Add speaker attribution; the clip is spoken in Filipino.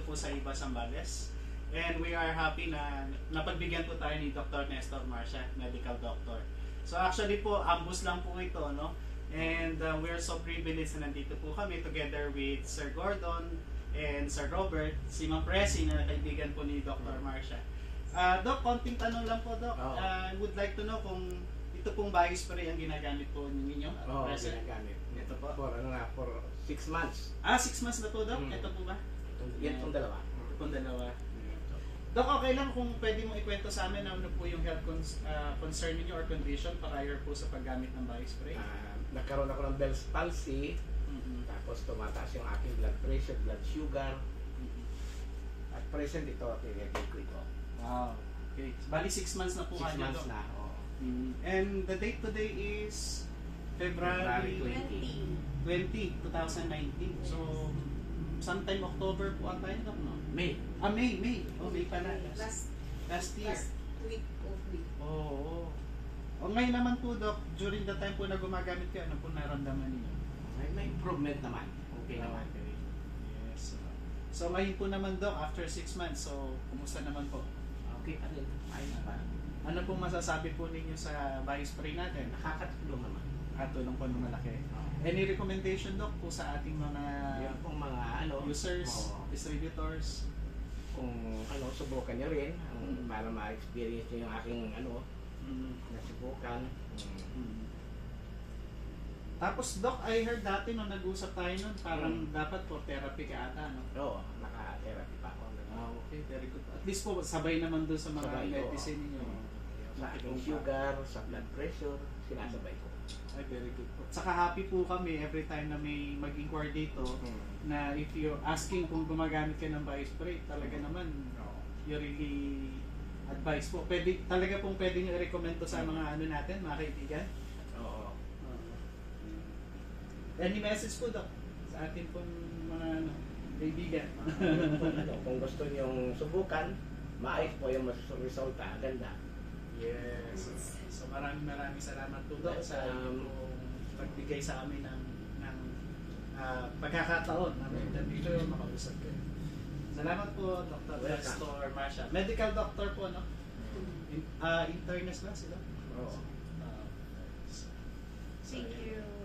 Speaker 1: po sa Iba Sambales. And we are happy na napagbigyan po tayo ni Dr. Nestor Marcia, medical doctor. So actually po, ambus lang po ito, no? And uh, we're so privileged na nandito po kami together with Sir Gordon and Sir Robert, si Ma'am Presi na kaibigan po ni Dr. Marcia. Ah, Doc, konting tanong lang po, Doc.
Speaker 2: Oo.
Speaker 1: Ah, I would like to know kung ito pong body spray ang ginagamit po ninyo at
Speaker 2: Oo,
Speaker 1: present.
Speaker 2: ginagamit.
Speaker 1: Ito po.
Speaker 2: For ano nga, for six months.
Speaker 1: Ah, six months na po, Doc.
Speaker 2: Mm.
Speaker 1: Ito po ba?
Speaker 2: Itong, yan itong dalawa.
Speaker 1: Ito pong dalawa. Doc, okay lang kung pwede mong ikwento sa amin ano po yung health cons- ah, concern niyo or condition prior po sa paggamit ng body spray.
Speaker 2: Ah, nagkaroon ako ng Bell's palsy,
Speaker 1: Mhm.
Speaker 2: tapos tumataas yung aking blood pressure, blood sugar,
Speaker 1: Mhm.
Speaker 2: at present ito, tinitake ko ito.
Speaker 1: Wow. Okay. Bali, six months na po
Speaker 2: Six
Speaker 1: kanya,
Speaker 2: months
Speaker 1: Doc.
Speaker 2: na. Oh.
Speaker 1: Mhm. And the date today is February
Speaker 2: February
Speaker 1: 20, 2019. So, sometime October po ata yun, Doc, no?
Speaker 2: May.
Speaker 1: Ah, May, May. Oh, May pala.
Speaker 3: Last,
Speaker 1: Last year.
Speaker 3: last week of week.
Speaker 1: Oo. O ngayon naman po, Doc, during the time po na gumagamit kayo, ano po naramdaman niyo?
Speaker 2: May, may improvement naman. Okay naman.
Speaker 1: Okay. Yes. So ngayon po naman, Doc, after six months, so kumusta naman po?
Speaker 2: Okay pa rin. Ayos pa.
Speaker 1: Ano pong masasabi po ninyo sa body spray natin?
Speaker 2: Nakakatulong naman.
Speaker 1: At tulong po ng malaki.
Speaker 2: Oh.
Speaker 1: Any recommendation, Doc, po sa ating mga
Speaker 2: Yung pong mga ano,
Speaker 1: users,
Speaker 2: oo.
Speaker 1: distributors?
Speaker 2: kung ano, subukan nyo rin ang-
Speaker 1: Mm.
Speaker 2: para ma-experience nyo yung aking ano,
Speaker 1: Mm.
Speaker 2: nasubukan. Mm.
Speaker 1: Mm. Tapos, Doc, I heard dati nung nag-usap tayo nun, parang
Speaker 2: Mm.
Speaker 1: dapat for therapy ka ata, no?
Speaker 2: Oo, naka-therapy pa ako.
Speaker 1: Ah, okay, very good. At least po, sabay naman doon sa mga
Speaker 2: Sabay ko.
Speaker 1: medicine ninyo.
Speaker 2: Mm. Sa aking sugar, sa blood pressure, sinasabay ko.
Speaker 1: Ay, very good po. Saka happy po kami every time na may mag-inquire dito na if you're asking kung gumagamit ka ng body spray, talaga naman,
Speaker 2: Oo.
Speaker 1: you really advise po. Pwede, talaga pong pwede nyo i-recommend to sa mga ano natin, mga kaibigan.
Speaker 2: Oo.
Speaker 1: Any message po, Doc? Sa atin pong mga ano, kaibigan.
Speaker 2: kung, kung gusto nyong subukan, maayos po yung resulta. Ganda.
Speaker 1: Yes maraming maraming salamat po doon sa iyong pagbigay sa amin ng, ng uh, pagkakataon na may interview makausap kayo. Salamat po, Dr.
Speaker 2: Welcome.
Speaker 1: Pastor Medical doctor po, no? Hmm. In, uh, internist lang sila.
Speaker 2: Oo. Oh. Uh, Thank you.